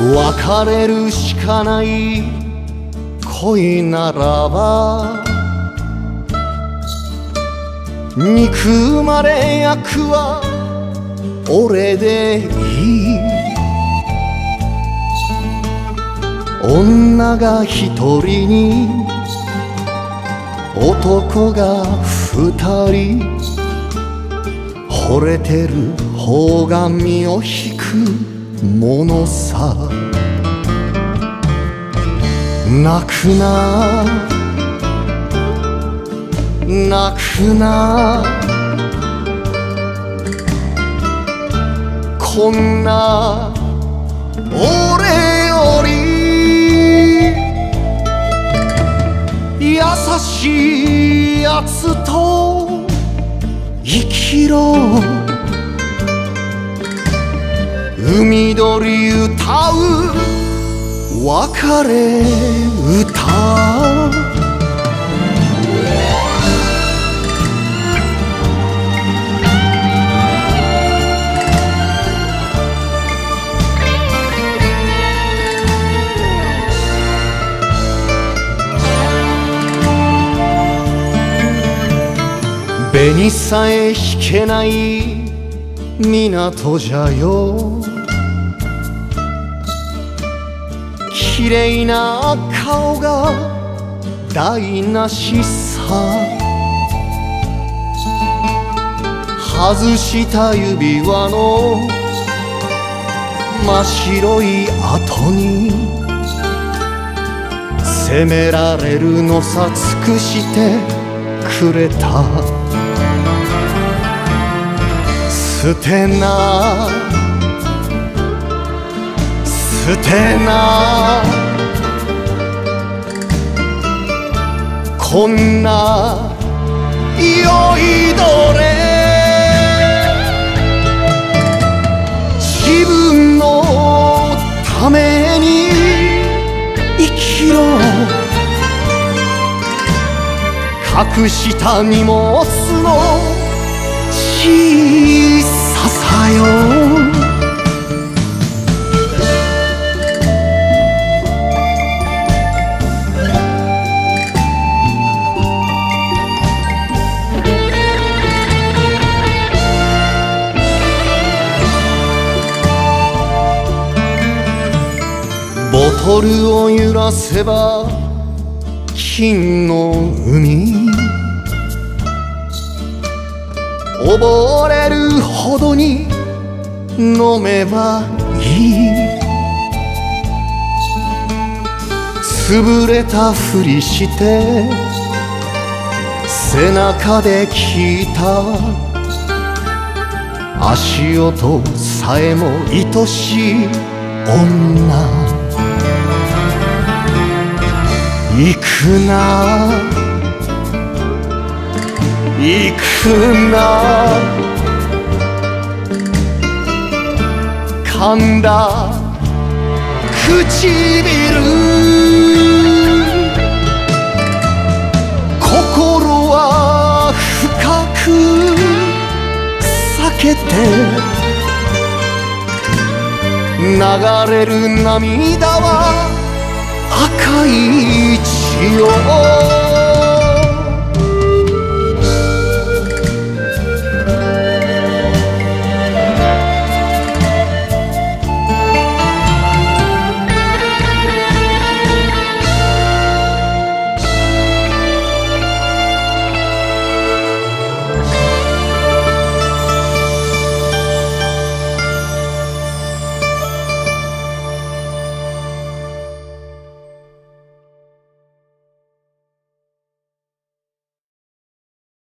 別れるしかない恋ならば憎まれ役は俺でいい。女が一人に男が二人惚れてる方が身を引く。ものさ。泣くな。泣くな。こんな。俺より。優しいやつと生きろ。海鳥歌う。別れ歌紅さえ引けない港じゃよ。綺麗な顔が台無しさ。外した指輪の真っ白い後に責められるのさ尽くしてくれた。捨てな捨てな。こんな酔いどれ。自分のために生きろ。隠した荷物の小ささよボトルを揺らせば金の海溺れるほどに飲めばいい。潰れたふりして背中で聞いた。足音さえも愛しい女。行くな。行くな。噛んだ。唇。心は深く。避けて。流れる涙は赤い。血を